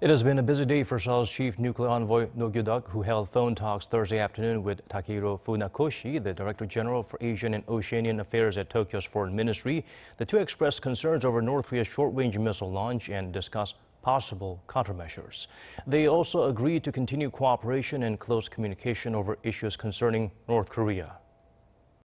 It has been a busy day for Seoul's chief nuclear envoy Noh Kyu-duk, who held phone talks Thursday afternoon with Takehiro Funakoshi, the Director General for Asian and Oceanian Affairs at Tokyo's Foreign Ministry. The two expressed concerns over North Korea's short-range missile launch and discussed possible countermeasures. They also agreed to continue cooperation and close communication over issues concerning North Korea.